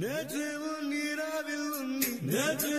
நேற்று உன் இரவில் உன்னி நேற்று